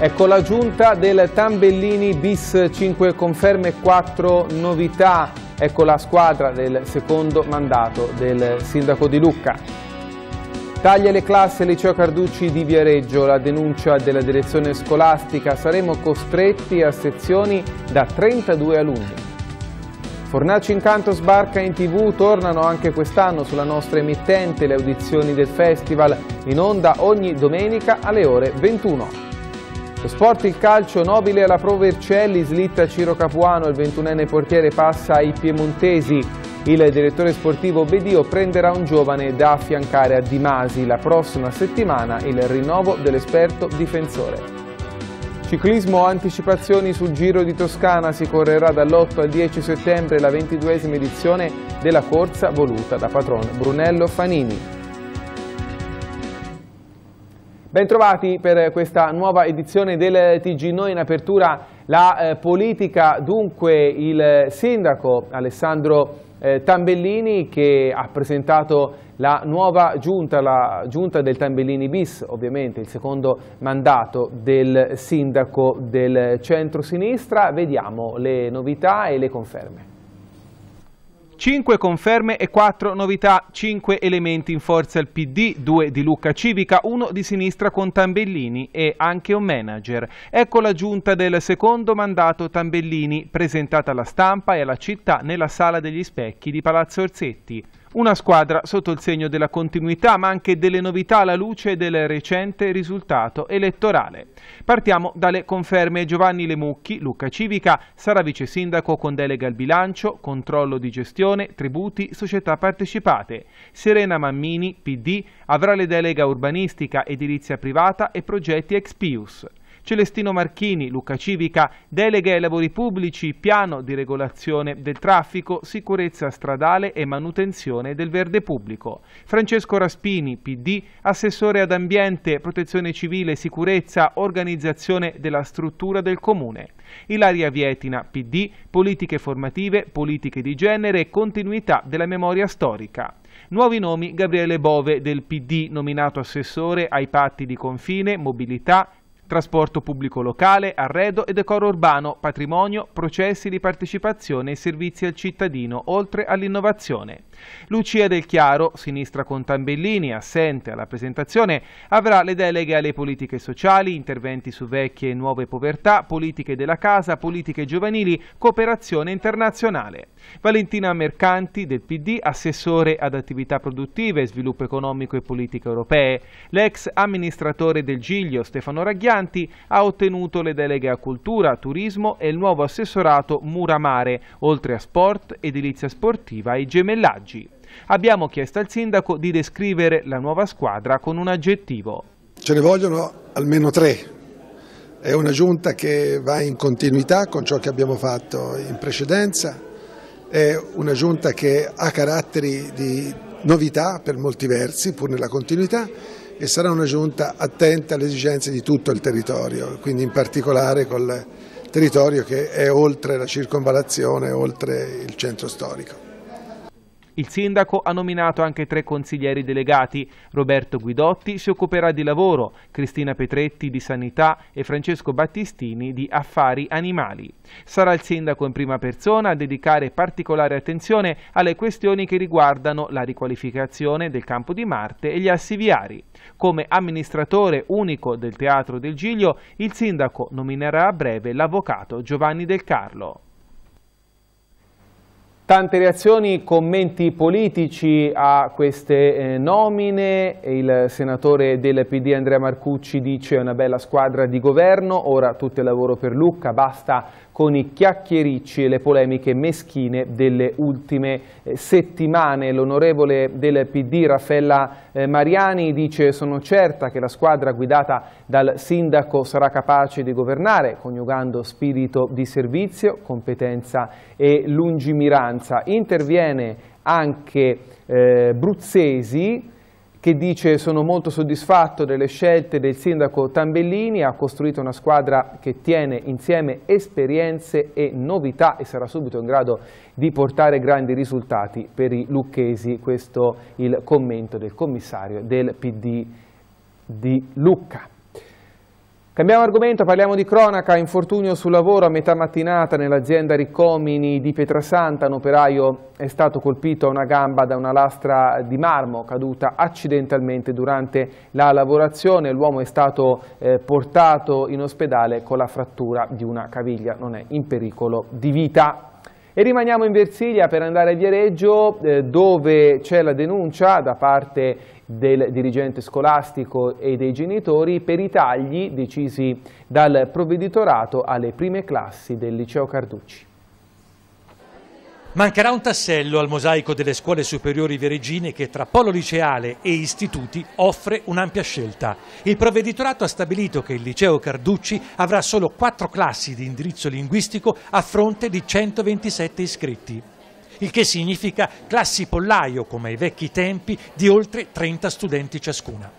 Ecco la giunta del Tambellini bis 5 conferme 4 novità. Ecco la squadra del secondo mandato del sindaco di Lucca. Taglia le classi al liceo Carducci di Viareggio, la denuncia della direzione scolastica, saremo costretti a sezioni da 32 alunni. Fornaci Incanto sbarca in tv, tornano anche quest'anno sulla nostra emittente le audizioni del festival, in onda ogni domenica alle ore 21. Lo sport, il calcio, nobile alla Pro Vercelli, slitta Ciro Capuano, il 21enne portiere passa ai piemontesi. Il direttore sportivo Bedio prenderà un giovane da affiancare a Di Masi la prossima settimana il rinnovo dell'esperto difensore. Ciclismo anticipazioni sul Giro di Toscana si correrà dall'8 al 10 settembre la ventiduesima edizione della corsa voluta da patron Brunello Fanini. Bentrovati per questa nuova edizione del TG Noi in apertura la eh, politica, dunque il sindaco Alessandro eh, Tambellini che ha presentato la nuova giunta, la giunta del Tambellini bis, ovviamente il secondo mandato del sindaco del centro-sinistra. Vediamo le novità e le conferme. 5 conferme e 4 novità, 5 elementi in forza al PD, 2 di Luca Civica, 1 di sinistra con Tambellini e anche un manager. Ecco la giunta del secondo mandato Tambellini, presentata alla stampa e alla città nella Sala degli Specchi di Palazzo Orsetti. Una squadra sotto il segno della continuità ma anche delle novità alla luce del recente risultato elettorale. Partiamo dalle conferme. Giovanni Lemucchi, Luca Civica, sarà vice sindaco con delega al bilancio, controllo di gestione, tributi, società partecipate. Serena Mammini, PD, avrà le delega urbanistica, edilizia privata e progetti ex Pius. Celestino Marchini, Luca Civica, deleghe ai lavori pubblici, piano di regolazione del traffico, sicurezza stradale e manutenzione del verde pubblico. Francesco Raspini, PD, assessore ad ambiente, protezione civile, sicurezza, organizzazione della struttura del comune. Ilaria Vietina, PD, politiche formative, politiche di genere e continuità della memoria storica. Nuovi nomi Gabriele Bove del PD, nominato assessore ai patti di confine, mobilità, trasporto pubblico locale, arredo e decoro urbano, patrimonio, processi di partecipazione e servizi al cittadino, oltre all'innovazione. Lucia Del Chiaro, sinistra con Tambellini, assente alla presentazione, avrà le deleghe alle politiche sociali, interventi su vecchie e nuove povertà, politiche della casa, politiche giovanili, cooperazione internazionale. Valentina Mercanti del PD, assessore ad attività produttive, sviluppo economico e politiche europee. L'ex amministratore del Giglio, Stefano Raghianti, ha ottenuto le deleghe a cultura, turismo e il nuovo assessorato Muramare, oltre a sport, edilizia sportiva e gemellaggi. Abbiamo chiesto al sindaco di descrivere la nuova squadra con un aggettivo. Ce ne vogliono almeno tre. È una giunta che va in continuità con ciò che abbiamo fatto in precedenza, è una giunta che ha caratteri di novità per molti versi, pur nella continuità, e sarà una giunta attenta alle esigenze di tutto il territorio, quindi in particolare col territorio che è oltre la circonvalazione, oltre il centro storico. Il sindaco ha nominato anche tre consiglieri delegati. Roberto Guidotti si occuperà di lavoro, Cristina Petretti di sanità e Francesco Battistini di affari animali. Sarà il sindaco in prima persona a dedicare particolare attenzione alle questioni che riguardano la riqualificazione del campo di Marte e gli assi viari. Come amministratore unico del Teatro del Giglio, il sindaco nominerà a breve l'avvocato Giovanni Del Carlo. Tante reazioni, commenti politici a queste eh, nomine, il senatore del PD Andrea Marcucci dice una bella squadra di governo, ora tutto il lavoro per Lucca, basta con i chiacchiericci e le polemiche meschine delle ultime eh, settimane. L'onorevole del PD Raffaella eh, Mariani dice sono certa che la squadra guidata dal sindaco sarà capace di governare coniugando spirito di servizio, competenza e lungimiranza. Interviene anche eh, Bruzzesi che dice sono molto soddisfatto delle scelte del sindaco Tambellini, ha costruito una squadra che tiene insieme esperienze e novità e sarà subito in grado di portare grandi risultati per i lucchesi, questo il commento del commissario del PD di Lucca. Cambiamo argomento, parliamo di cronaca, infortunio sul lavoro a metà mattinata nell'azienda Riccomini di Pietrasanta, un operaio è stato colpito a una gamba da una lastra di marmo caduta accidentalmente durante la lavorazione, l'uomo è stato eh, portato in ospedale con la frattura di una caviglia, non è in pericolo di vita. E rimaniamo in Versilia per andare a Viareggio eh, dove c'è la denuncia da parte del dirigente scolastico e dei genitori per i tagli decisi dal provveditorato alle prime classi del liceo Carducci. Mancherà un tassello al mosaico delle scuole superiori veregine che tra polo liceale e istituti offre un'ampia scelta. Il provveditorato ha stabilito che il liceo Carducci avrà solo quattro classi di indirizzo linguistico a fronte di 127 iscritti il che significa classi pollaio, come ai vecchi tempi, di oltre 30 studenti ciascuna.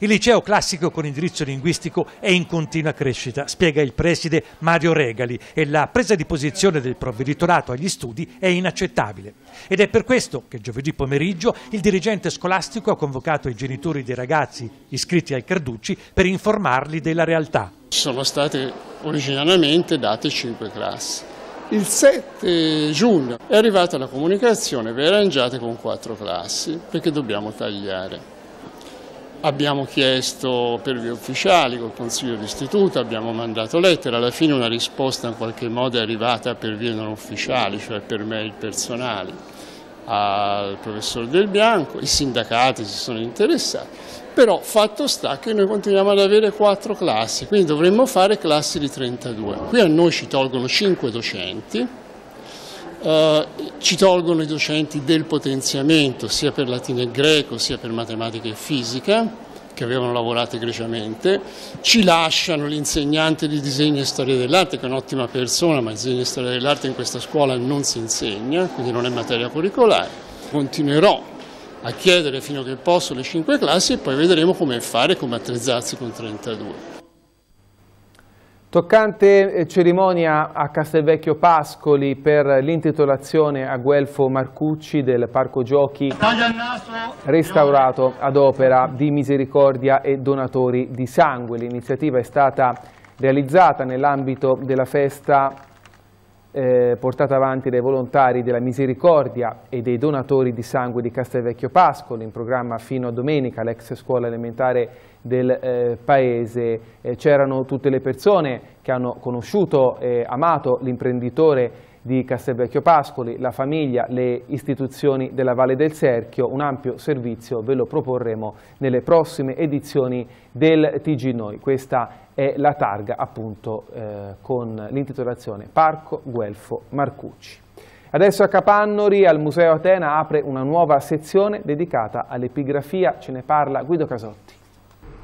Il liceo classico con indirizzo linguistico è in continua crescita, spiega il preside Mario Regali, e la presa di posizione del provveditorato agli studi è inaccettabile. Ed è per questo che giovedì pomeriggio il dirigente scolastico ha convocato i genitori dei ragazzi iscritti al Carducci per informarli della realtà. Sono state originariamente date cinque classi il 7 giugno è arrivata la comunicazione, vi arrangiate con quattro classi perché dobbiamo tagliare. Abbiamo chiesto per vie ufficiali col Consiglio d'Istituto, abbiamo mandato lettere, alla fine una risposta in qualche modo è arrivata per vie non ufficiali, cioè per me il personale, al professor Del Bianco, i sindacati si sono interessati però fatto sta che noi continuiamo ad avere quattro classi, quindi dovremmo fare classi di 32. Qui a noi ci tolgono 5 docenti, eh, ci tolgono i docenti del potenziamento sia per latino e greco sia per matematica e fisica, che avevano lavorato egregiamente, ci lasciano l'insegnante di disegno e storia dell'arte, che è un'ottima persona, ma disegno e storia dell'arte in questa scuola non si insegna, quindi non è materia curricolare. Continuerò a chiedere fino a che posso le cinque classi e poi vedremo come fare come attrezzarsi con 32. Toccante eh, cerimonia a Castelvecchio Pascoli per l'intitolazione a Guelfo Marcucci del Parco Giochi restaurato ad opera di Misericordia e donatori di sangue. L'iniziativa è stata realizzata nell'ambito della festa eh, portata avanti dai volontari della Misericordia e dei donatori di sangue di Castelvecchio Pascoli, in programma fino a domenica, l'ex scuola elementare del eh, paese. Eh, C'erano tutte le persone che hanno conosciuto e amato l'imprenditore di Castelvecchio Pascoli, la famiglia, le istituzioni della Valle del Serchio, un ampio servizio ve lo proporremo nelle prossime edizioni del TG Noi. Questa è la targa appunto eh, con l'intitolazione Parco Guelfo Marcucci. Adesso a Capannori, al Museo Atena, apre una nuova sezione dedicata all'epigrafia, ce ne parla Guido Casotti.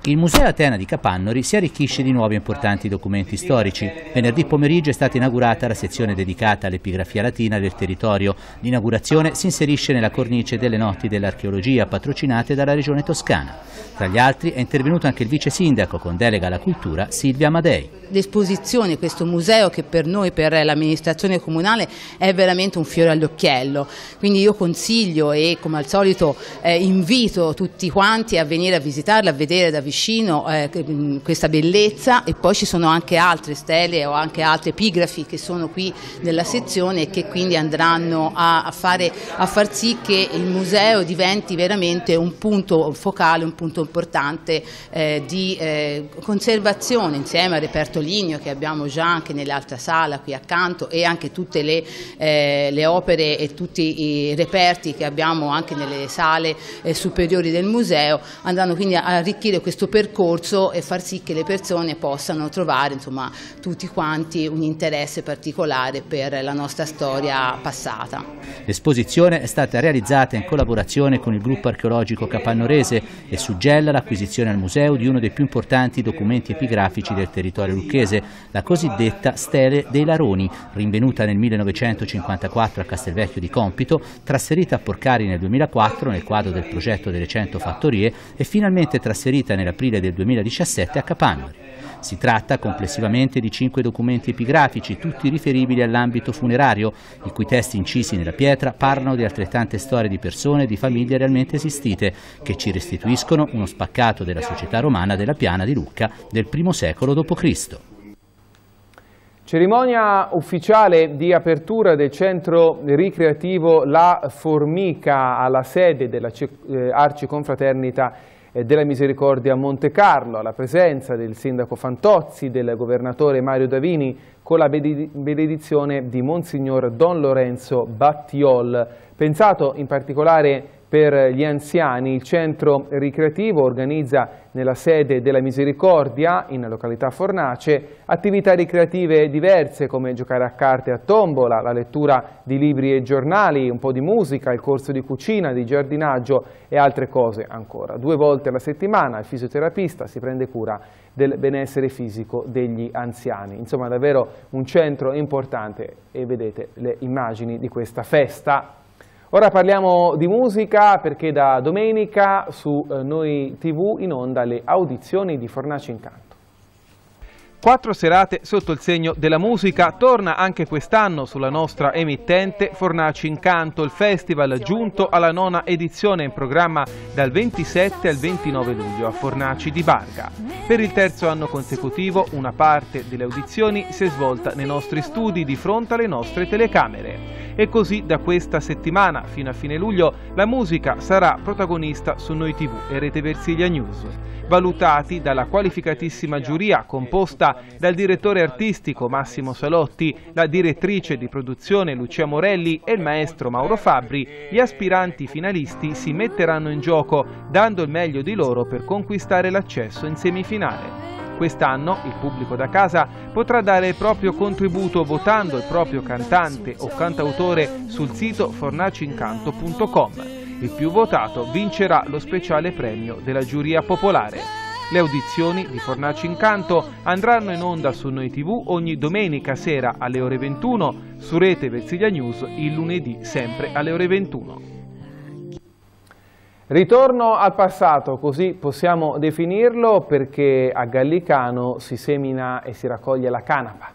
Il Museo Atena di Capannori si arricchisce di nuovi importanti documenti storici. Venerdì pomeriggio è stata inaugurata la sezione dedicata all'epigrafia latina del territorio. L'inaugurazione si inserisce nella cornice delle notti dell'archeologia patrocinate dalla Regione Toscana. Tra gli altri è intervenuto anche il vice sindaco con delega alla cultura Silvia Amadei. L'esposizione, questo museo che per noi, per l'amministrazione comunale, è veramente un fiore all'occhiello. Quindi io consiglio e come al solito eh, invito tutti quanti a venire a visitarla, a vedere da vicino vicino eh, mm, questa bellezza e poi ci sono anche altre stele o anche altre epigrafi che sono qui nella sezione e che quindi andranno a, a, fare, a far sì che il museo diventi veramente un punto focale, un punto importante eh, di eh, conservazione insieme al reperto ligneo che abbiamo già anche nell'altra sala qui accanto e anche tutte le, eh, le, opere e tutti i reperti che abbiamo anche nelle sale eh, superiori del museo andranno quindi a arricchire questo questo percorso e far sì che le persone possano trovare insomma, tutti quanti un interesse particolare per la nostra storia passata. L'esposizione è stata realizzata in collaborazione con il gruppo archeologico capannorese e suggella l'acquisizione al museo di uno dei più importanti documenti epigrafici del territorio lucchese, la cosiddetta Stele dei Laroni, rinvenuta nel 1954 a Castelvecchio di Compito, trasferita a Porcari nel 2004 nel quadro del progetto delle 100 fattorie e finalmente trasferita nella aprile del 2017 a Capannori. Si tratta complessivamente di cinque documenti epigrafici, tutti riferibili all'ambito funerario, i cui testi incisi nella pietra parlano di altrettante storie di persone e di famiglie realmente esistite, che ci restituiscono uno spaccato della società romana della Piana di Lucca del I secolo d.C. Cerimonia ufficiale di apertura del centro ricreativo La Formica alla sede della eh, Arciconfraternita della Misericordia a Monte Carlo, alla presenza del sindaco Fantozzi, del governatore Mario Davini, con la benedizione di Monsignor Don Lorenzo Battiol. Pensato in particolare per gli anziani. Il centro ricreativo organizza nella sede della Misericordia, in località Fornace, attività ricreative diverse come giocare a carte a tombola, la lettura di libri e giornali, un po' di musica, il corso di cucina, di giardinaggio e altre cose ancora. Due volte alla settimana il fisioterapista si prende cura del benessere fisico degli anziani. Insomma davvero un centro importante e vedete le immagini di questa festa Ora parliamo di musica perché da domenica su eh, Noi TV in onda le audizioni di Fornaci Incanto. Quattro serate sotto il segno della musica, torna anche quest'anno sulla nostra emittente Fornaci Incanto, il festival giunto alla nona edizione in programma dal 27 al 29 luglio a Fornaci di Barga. Per il terzo anno consecutivo una parte delle audizioni si è svolta nei nostri studi di fronte alle nostre telecamere. E così da questa settimana fino a fine luglio la musica sarà protagonista su Noi TV e Rete Versilia News. Valutati dalla qualificatissima giuria composta dal direttore artistico Massimo Salotti, la direttrice di produzione Lucia Morelli e il maestro Mauro Fabbri, gli aspiranti finalisti si metteranno in gioco dando il meglio di loro per conquistare l'accesso in semifinale. Quest'anno il pubblico da casa potrà dare il proprio contributo votando il proprio cantante o cantautore sul sito fornacincanto.com. Il più votato vincerà lo speciale premio della giuria popolare. Le audizioni di Fornaci Incanto andranno in onda su Noi TV ogni domenica sera alle ore 21, su Rete Versilia News il lunedì sempre alle ore 21. Ritorno al passato, così possiamo definirlo, perché a Gallicano si semina e si raccoglie la canapa.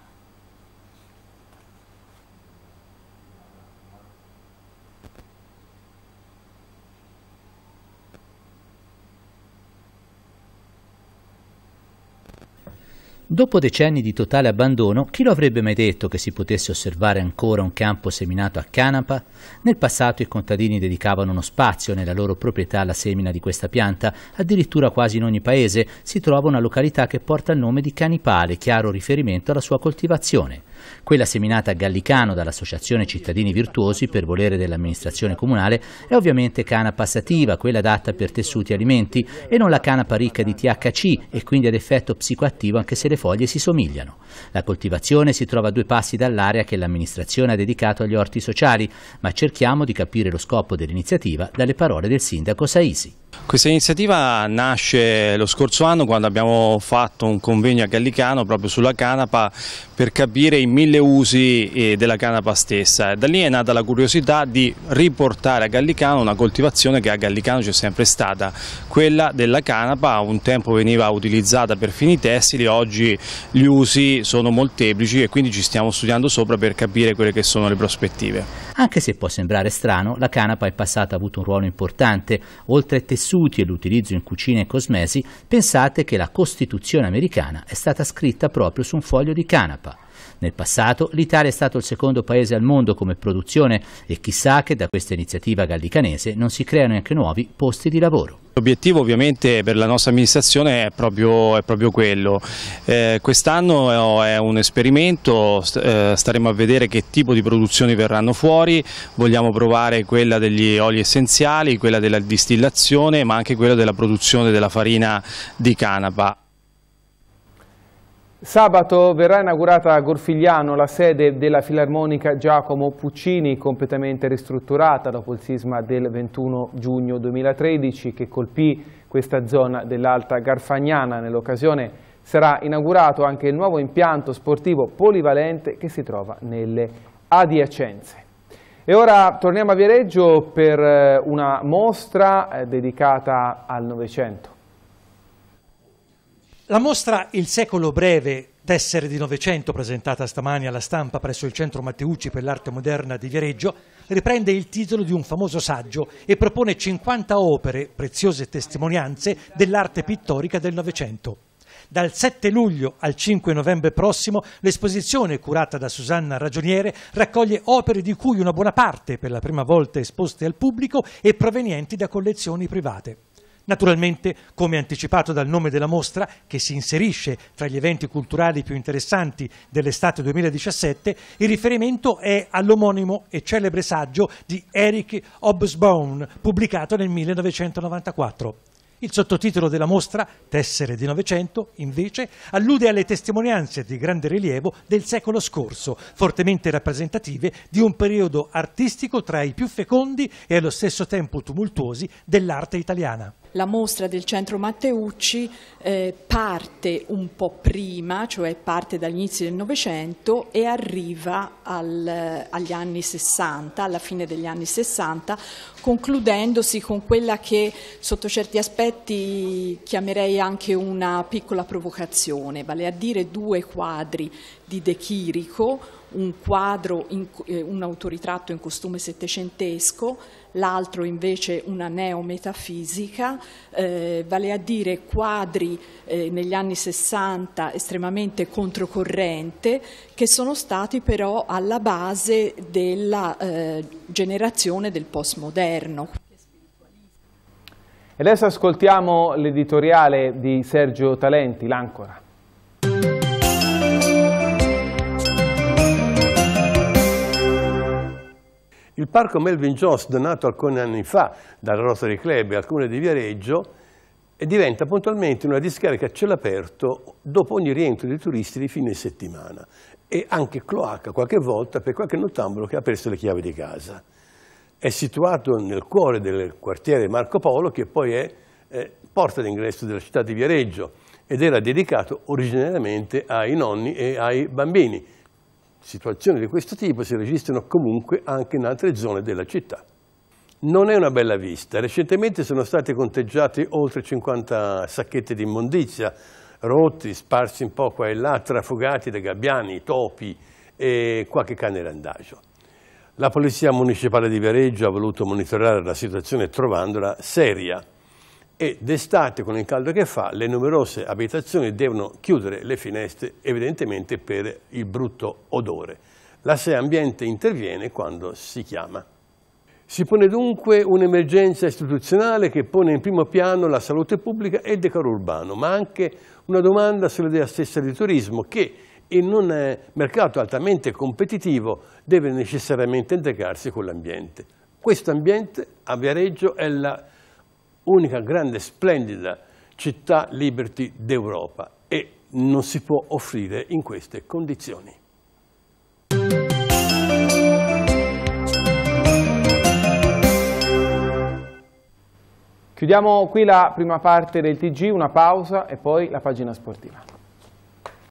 Dopo decenni di totale abbandono, chi lo avrebbe mai detto che si potesse osservare ancora un campo seminato a canapa? Nel passato i contadini dedicavano uno spazio nella loro proprietà alla semina di questa pianta, addirittura quasi in ogni paese si trova una località che porta il nome di Canipale, chiaro riferimento alla sua coltivazione quella seminata a Gallicano dall'Associazione Cittadini Virtuosi per volere dell'amministrazione comunale è ovviamente canapa sativa, quella adatta per tessuti e alimenti, e non la canapa ricca di THC e quindi ad effetto psicoattivo anche se le foglie si somigliano. La coltivazione si trova a due passi dall'area che l'amministrazione ha dedicato agli orti sociali, ma cerchiamo di capire lo scopo dell'iniziativa dalle parole del sindaco Saisi. Questa iniziativa nasce lo scorso anno quando abbiamo fatto un convegno a Gallicano proprio sulla canapa per capire i mille usi eh, della canapa stessa. Da lì è nata la curiosità di riportare a Gallicano una coltivazione che a Gallicano c'è sempre stata, quella della canapa, un tempo veniva utilizzata per fini tessili, oggi gli usi sono molteplici e quindi ci stiamo studiando sopra per capire quelle che sono le prospettive. Anche se può sembrare strano, la canapa in passato ha avuto un ruolo importante, oltre ai tessuti e l'utilizzo in cucina e cosmesi, pensate che la Costituzione americana è stata scritta proprio su un foglio di canapa. Nel passato l'Italia è stato il secondo paese al mondo come produzione e chissà che da questa iniziativa gallicanese non si creano anche nuovi posti di lavoro. L'obiettivo ovviamente per la nostra amministrazione è proprio, è proprio quello. Eh, Quest'anno è un esperimento, eh, staremo a vedere che tipo di produzioni verranno fuori, vogliamo provare quella degli oli essenziali, quella della distillazione ma anche quella della produzione della farina di canapa. Sabato verrà inaugurata a Gorfigliano la sede della Filarmonica Giacomo Puccini, completamente ristrutturata dopo il sisma del 21 giugno 2013 che colpì questa zona dell'Alta Garfagnana. Nell'occasione sarà inaugurato anche il nuovo impianto sportivo polivalente che si trova nelle adiacenze. E ora torniamo a Viareggio per eh, una mostra eh, dedicata al Novecento. La mostra Il secolo breve, tessere di Novecento, presentata stamani alla stampa presso il Centro Matteucci per l'arte moderna di Viareggio, riprende il titolo di un famoso saggio e propone 50 opere, preziose testimonianze dell'arte pittorica del Novecento. Dal 7 luglio al 5 novembre prossimo l'esposizione curata da Susanna Ragioniere raccoglie opere di cui una buona parte per la prima volta esposte al pubblico e provenienti da collezioni private. Naturalmente, come anticipato dal nome della mostra, che si inserisce tra gli eventi culturali più interessanti dell'estate 2017, il riferimento è all'omonimo e celebre saggio di Eric Hobsbawm, pubblicato nel 1994. Il sottotitolo della mostra, Tessere di Novecento, invece, allude alle testimonianze di grande rilievo del secolo scorso, fortemente rappresentative di un periodo artistico tra i più fecondi e allo stesso tempo tumultuosi dell'arte italiana la mostra del centro Matteucci eh, parte un po' prima, cioè parte dagli inizi del Novecento e arriva al, agli anni 60, alla fine degli anni 60, concludendosi con quella che sotto certi aspetti chiamerei anche una piccola provocazione, vale a dire due quadri di De Chirico, un quadro, in, eh, un autoritratto in costume settecentesco, l'altro invece una neometafisica, eh, vale a dire quadri eh, negli anni 60 estremamente controcorrente, che sono stati però alla base della eh, generazione del postmoderno. E adesso ascoltiamo l'editoriale di Sergio Talenti, l'Ancora. Il parco Melvin Jones, donato alcuni anni fa dal Rotary Club al comune di Viareggio, diventa puntualmente una discarica a cielo aperto dopo ogni rientro dei turisti di fine settimana e anche cloaca qualche volta per qualche nottambolo che ha perso le chiavi di casa. È situato nel cuore del quartiere Marco Polo che poi è eh, porta d'ingresso della città di Viareggio ed era dedicato originariamente ai nonni e ai bambini Situazioni di questo tipo si registrano comunque anche in altre zone della città. Non è una bella vista. Recentemente sono stati conteggiati oltre 50 sacchetti di immondizia, rotti, sparsi un po' qua e là, trafugati da gabbiani, topi e qualche cane randagio. La Polizia Municipale di Viareggio ha voluto monitorare la situazione trovandola seria e d'estate con il caldo che fa le numerose abitazioni devono chiudere le finestre evidentemente per il brutto odore. La SE Ambiente interviene quando si chiama. Si pone dunque un'emergenza istituzionale che pone in primo piano la salute pubblica e il decoro urbano, ma anche una domanda sull'idea stessa di turismo che in un mercato altamente competitivo deve necessariamente integrarsi con l'ambiente. Questo ambiente a Viareggio è la unica grande, splendida città Liberty d'Europa e non si può offrire in queste condizioni. Chiudiamo qui la prima parte del TG, una pausa e poi la pagina sportiva.